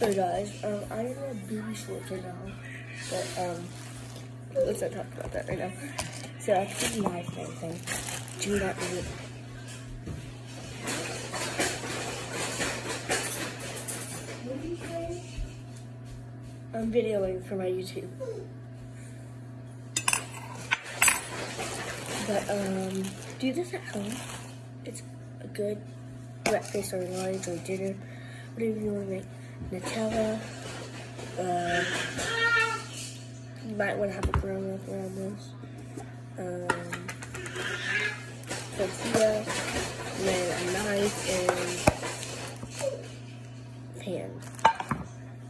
Hey guys, um, I am a baby shorts right now, but um, let's not talk about that right now. So I can live thing. Do not read it. I'm videoing for my YouTube. But um, do this at home. It's a good breakfast or lunch or dinner, whatever you want to make. Nutella. Uh, you might want to have a grown up around this. Um, tortilla, and then a knife and pan.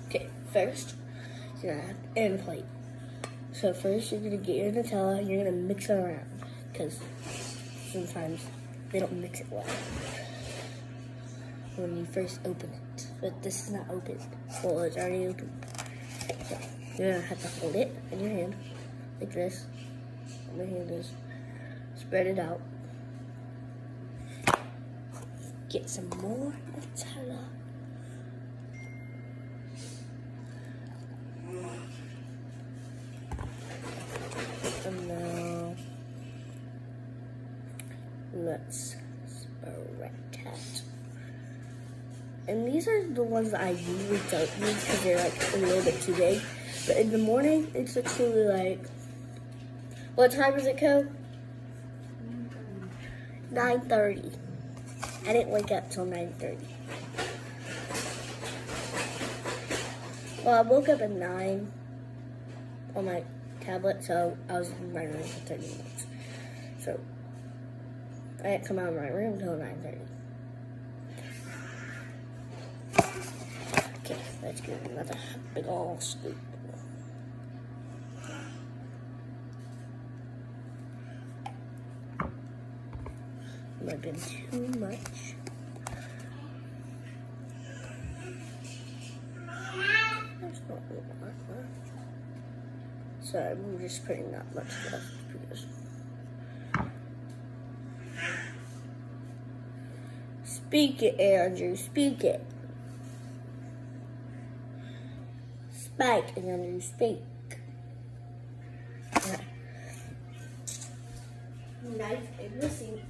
Okay, first, you're gonna have and plate. So first, you're gonna get your Nutella. You're gonna mix it around because sometimes they don't mix it well when you first open it. But this is not open. Well, it's already open. So you're gonna have to hold it in your hand, like this. My hand is. Spread it out. Get some more Nutella. And now, let's spread that. And these are the ones that I usually don't use because they're like a little bit too big. But in the morning, it's actually like, what time is it, Co? 9.30. I didn't wake up till 9.30. Well, I woke up at 9 on my tablet, so I was in my room for 30 minutes. So, I didn't come out of my room until 9.30. Let's get another big old scoop. Might have been too much. Not. So I'm just putting that much left because Speak it, Andrew. Speak it. Spike, Andrew. Speak. Okay. Knife in the sink.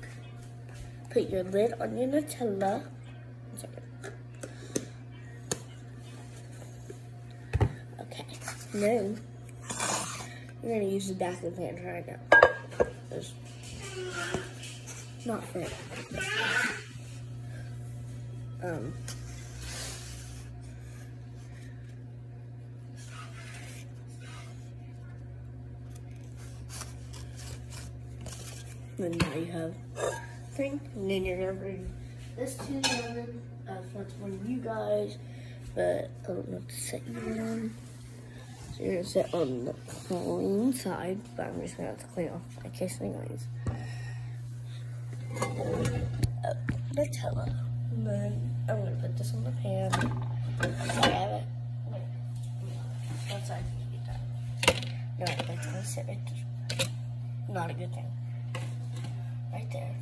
Put your lid on your Nutella. Okay. Then you're gonna use the back of the pan right now. It's not fair. Um. And now you have thing, and then you're gonna bring this to the oven. Uh, that's one of you guys, but I don't know what to set you on. So you're gonna sit on the clean side, but I'm just gonna have to clean off my casing anyways. Uh, Nutella. And then I'm gonna put this on the pan. I have it. Wait, one side. No, that's gonna sit right there. Not a good thing. There.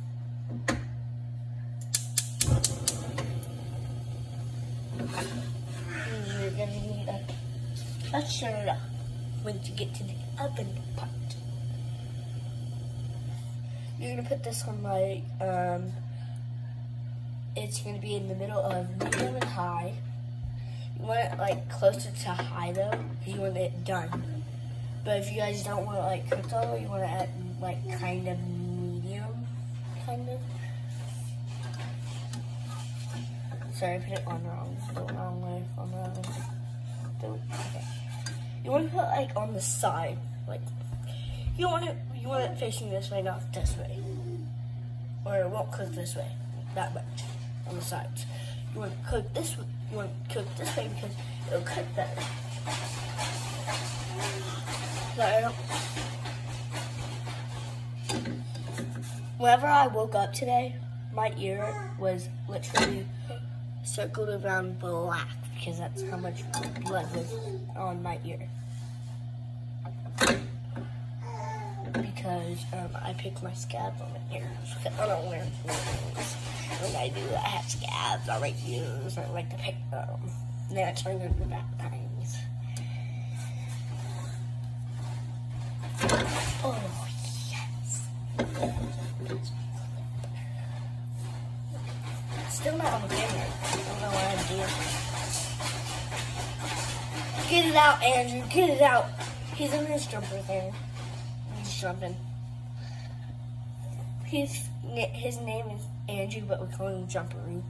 You're gonna need a spatula when you get to the oven part. You're gonna put this on like um it's gonna be in the middle of medium and high. You want it like closer to high though, because you want it done. But if you guys don't want it like cooked all the way, you want it at like kind of kind of. Sorry, I put it on wrong, the wrong way, on the wrong way. Don't, okay. You want to put like on the side, like you want it, you want it facing this way, not this way, or it won't cook this way that much on the sides. You want to cook this way, you want to cook this way because it'll cook better. So I don't. Whenever I woke up today, my ear was literally circled around black because that's how much blood was on my ear. Because um, I picked my scabs on my ears. I don't wear earrings. When I do, I have scabs on my ears. I like to pick them. Then I turn into back times. Get it out, Andrew. Get it out. He's in his jumper thing. He's jumping. His, his name is Andrew, but we call him Jumperoo.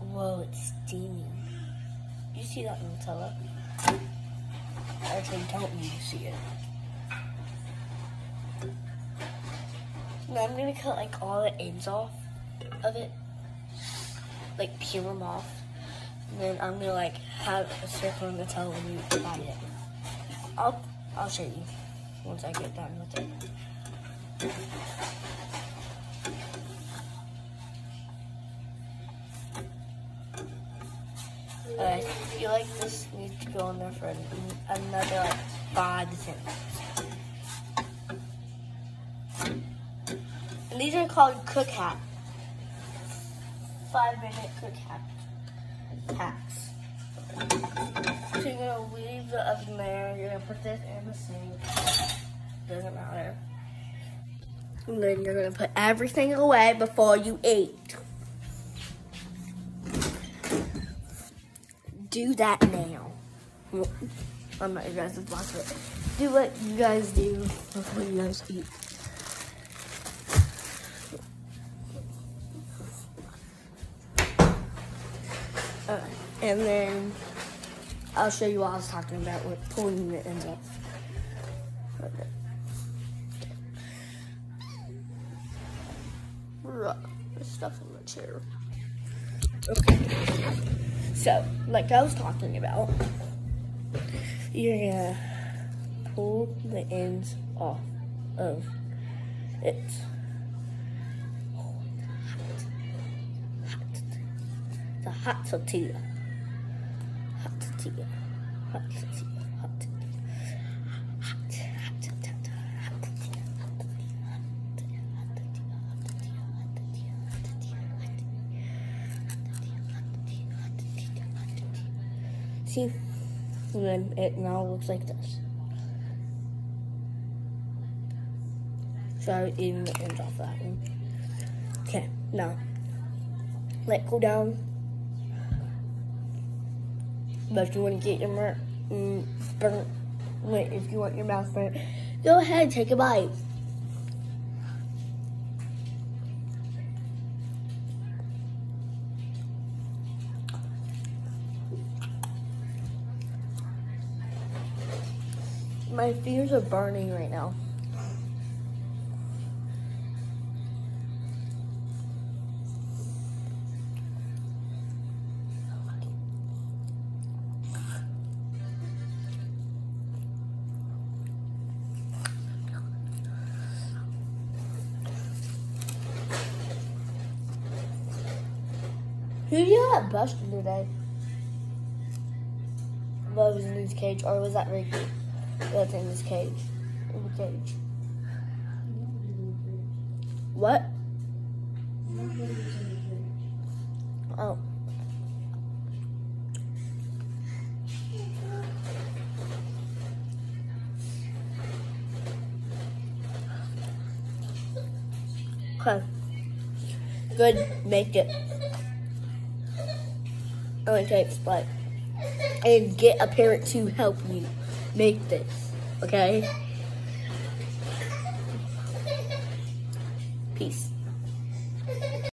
Whoa, it's steaming. You see that Nutella? Actually, don't need to see it. Now I'm gonna cut like all the ends off of it, like peel them off, and then I'm gonna like have a circle of Nutella when you bite it. I'll I'll show you once I get done with it. I feel like this needs to go in there for an, another like five. And these are called cook hack. Five minute cook hack hacks. So you're gonna leave the oven there. You're gonna put this in the sink. Doesn't matter. And then you're gonna put everything away before you eat. do that now. I'm not your guys' boss, but do what you guys do before you guys eat. Uh, and then I'll show you what I was talking about with pulling the ends up. Okay. There's stuff in the chair. Okay. So, like I was talking about, you're gonna pull the ends off of it. The hot tortilla hot hot hot hot See, and then it now looks like this. So I would even the end off that one. Okay, now let go down but if you want to get your mouth mm, burnt, wait, if you want your mouth burnt, go ahead, take a bite. My fingers are burning right now. Who you got busted today? That was in his cage, or was that Ricky? That's in his cage. In the cage. What? Oh. Okay. Good. Make it. Oh, Only takes but and get a parent to help you make this. Okay? Peace.